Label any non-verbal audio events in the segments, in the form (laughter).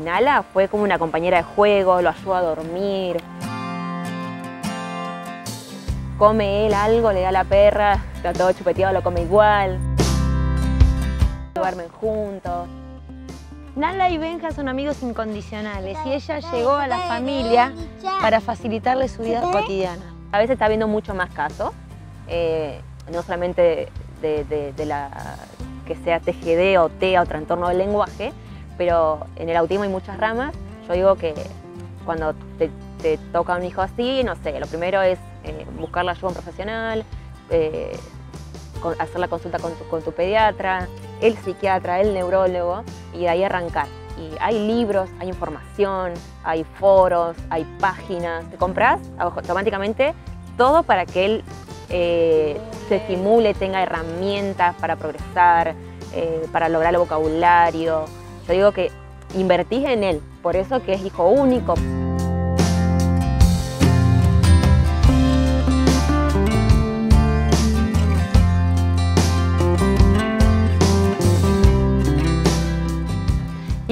Nala fue como una compañera de juego, lo ayuda a dormir. Come él algo, le da la perra, está todo chupeteado, lo come igual. Duermen juntos. Nala y Benja son amigos incondicionales y ella llegó a la familia para facilitarle su vida cotidiana. A veces está viendo mucho más casos, eh, no solamente de, la que sea TGD o TEA o trastorno del lenguaje, pero en el autismo hay muchas ramas. Yo digo que cuando te, toca un hijo así, no sé, lo primero es eh, buscar la ayuda profesional, eh, hacer la consulta con con tu pediatra, el psiquiatra, el neurólogo y de ahí arrancar. Y hay libros, hay información, hay foros, hay páginas. Te compras automáticamente todo para que él eh, se estimule, tenga herramientas para progresar, eh, para lograr el vocabulario. Yo digo que invertís en él, por eso que es hijo único.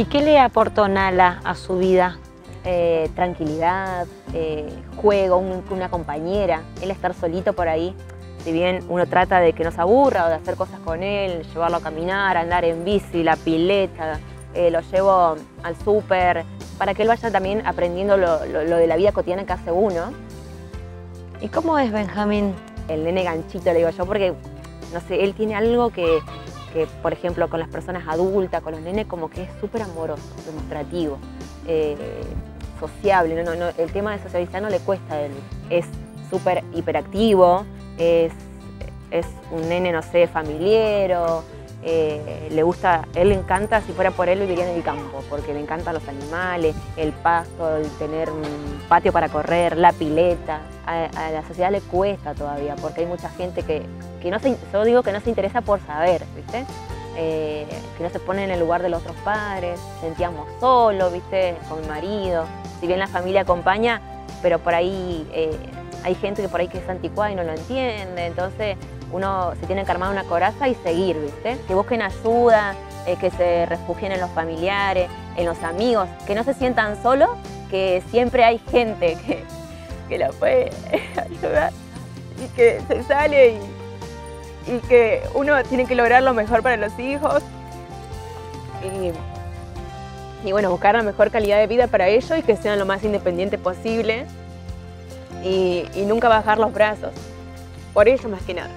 ¿Y qué le aportó Nala a su vida? Eh, tranquilidad, eh, juego, una compañera, él estar solito por ahí. Si bien uno trata de que no se aburra o de hacer cosas con él, llevarlo a caminar, andar en bici, la pileta, eh, lo llevo al súper, para que él vaya también aprendiendo lo, de la vida cotidiana que hace uno. ¿Y cómo es Benjamín? El nene ganchito, le digo yo, porque, no sé, él tiene algo que, que, por ejemplo, con las personas adultas, con los nenes, como que es súper amoroso, demostrativo, eh, sociable. No, no, el tema de socializar no le cuesta a él. Es súper hiperactivo, es, es un nene, no sé, familiero, eh, le gusta, él le encanta, si fuera por él viviría en el campo, porque le encantan los animales, el pasto, el tener un patio para correr, la pileta. A, la sociedad le cuesta todavía, porque hay mucha gente que, que, no se, digo que no se interesa por saber, ¿viste? Eh, que no se pone en el lugar de los otros padres, sentíamos solo, ¿viste? Con mi marido, si bien la familia acompaña, pero por ahí eh, hay gente que por ahí que es anticuada y no lo entiende, entonces uno se tiene que armar una coraza y seguir, ¿viste? Que busquen ayuda, eh, que se refugien en los familiares, en los amigos, que no se sientan solos, que siempre hay gente (laughs) que, que la puede (laughs) ayudar y que se sale y, y, que uno tiene que lograr lo mejor para los hijos y, y bueno, buscar la mejor calidad de vida para ellos y que sean lo más independientes posible y, y nunca bajar los brazos, por ello más que nada.